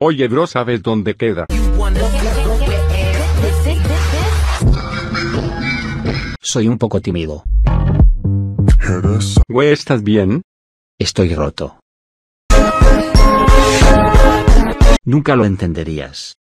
Oye bro, ¿sabes dónde queda? Soy un poco tímido. Güey, ¿estás bien? Estoy roto. Nunca lo entenderías.